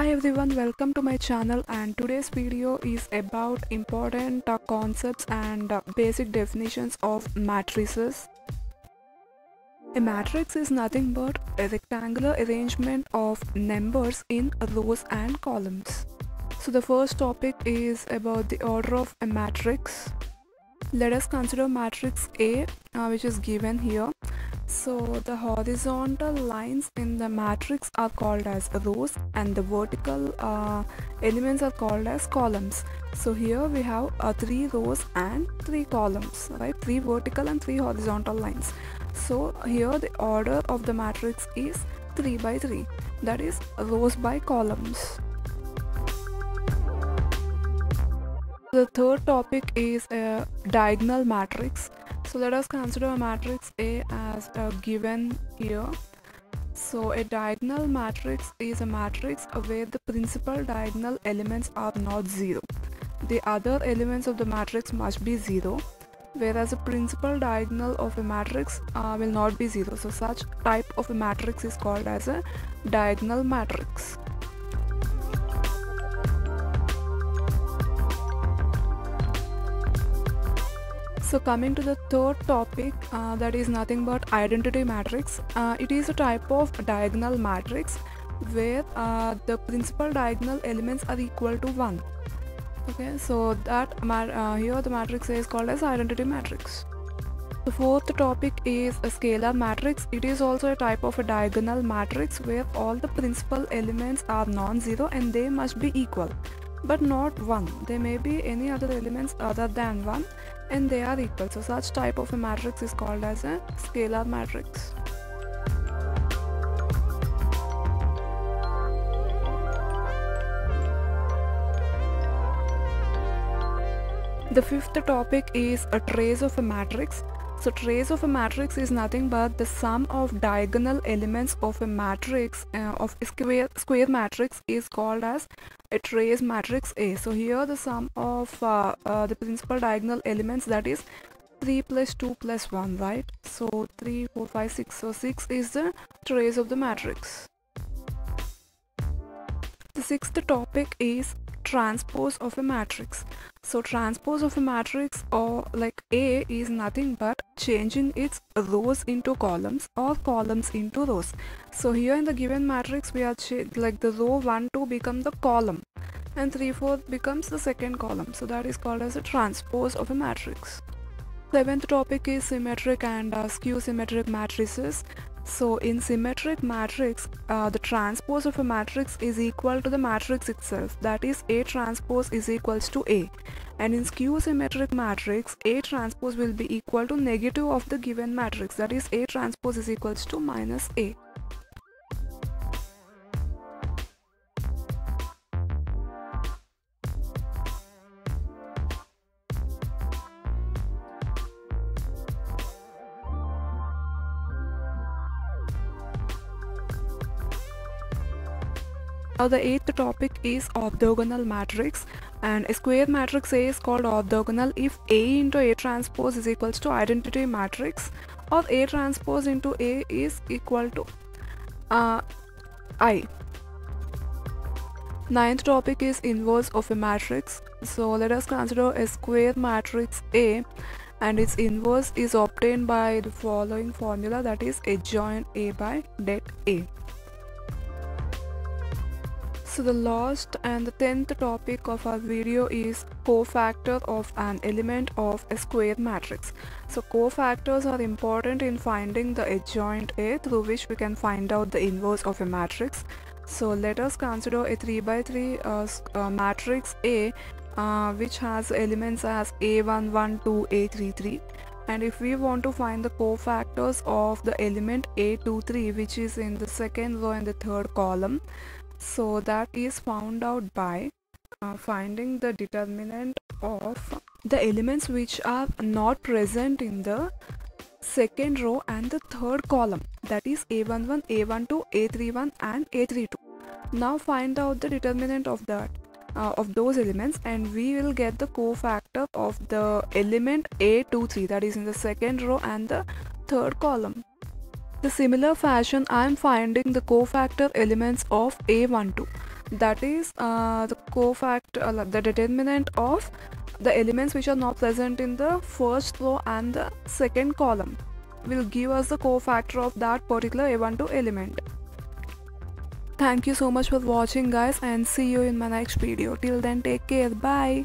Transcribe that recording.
Hi everyone, welcome to my channel and today's video is about important uh, concepts and uh, basic definitions of matrices. A matrix is nothing but a rectangular arrangement of numbers in rows and columns. So the first topic is about the order of a matrix. Let us consider matrix A uh, which is given here. So the horizontal lines in the matrix are called as rows and the vertical uh, elements are called as columns. So here we have uh, three rows and three columns, right? Three vertical and three horizontal lines. So here the order of the matrix is 3 by 3 that is rows by columns. The third topic is a diagonal matrix. So let us consider a matrix A as a given here. So a diagonal matrix is a matrix where the principal diagonal elements are not zero. The other elements of the matrix must be zero whereas the principal diagonal of a matrix uh, will not be zero. So such type of a matrix is called as a diagonal matrix. So coming to the third topic uh, that is nothing but identity matrix. Uh, it is a type of diagonal matrix where uh, the principal diagonal elements are equal to 1. Okay, so that uh, here the matrix is called as identity matrix. The fourth topic is a scalar matrix. It is also a type of a diagonal matrix where all the principal elements are non-zero and they must be equal but not 1. There may be any other elements other than 1 and they are equal. So such type of a matrix is called as a scalar matrix. The fifth topic is a trace of a matrix. So trace of a matrix is nothing but the sum of diagonal elements of a matrix uh, of a square square matrix is called as a trace matrix A. So here the sum of uh, uh, the principal diagonal elements that is 3 plus 2 plus 1 right so 3 4 5 6 so 6 is the trace of the matrix the sixth topic is transpose of a matrix so transpose of a matrix or like A is nothing but changing its rows into columns or columns into rows. So here in the given matrix we are like the row 1 2 become the column and 3 4 becomes the second column. So that is called as a transpose of a matrix. Seventh topic is symmetric and uh, skew symmetric matrices. So in symmetric matrix, uh, the transpose of a matrix is equal to the matrix itself. That is A transpose is equals to A. And in skew symmetric matrix, A transpose will be equal to negative of the given matrix. That is A transpose is equals to minus A. Now the eighth topic is orthogonal matrix and a square matrix A is called orthogonal if A into A transpose is equals to identity matrix or A transpose into A is equal to uh, I. Ninth topic is inverse of a matrix. So let us consider a square matrix A and its inverse is obtained by the following formula that is adjoint A by det A. So the last and the tenth topic of our video is cofactor of an element of a square matrix. So cofactors are important in finding the adjoint A through which we can find out the inverse of a matrix. So let us consider a 3 by 3 uh, uh, matrix A uh, which has elements as A11, 2, A33 and if we want to find the cofactors of the element A23 which is in the second row and the third column so that is found out by uh, finding the determinant of the elements which are not present in the second row and the third column. That is a11 a12 a31 and a32 now find out the determinant of that uh, of those elements and we will get the cofactor of the element a23 that is in the second row and the third column the similar fashion I am finding the cofactor elements of A12. that is uh, the cofactor uh, the determinant of the elements which are not present in the first row and the second column will give us the cofactor of that particular A12 element. Thank you so much for watching guys and see you in my next video. Till then take care. Bye.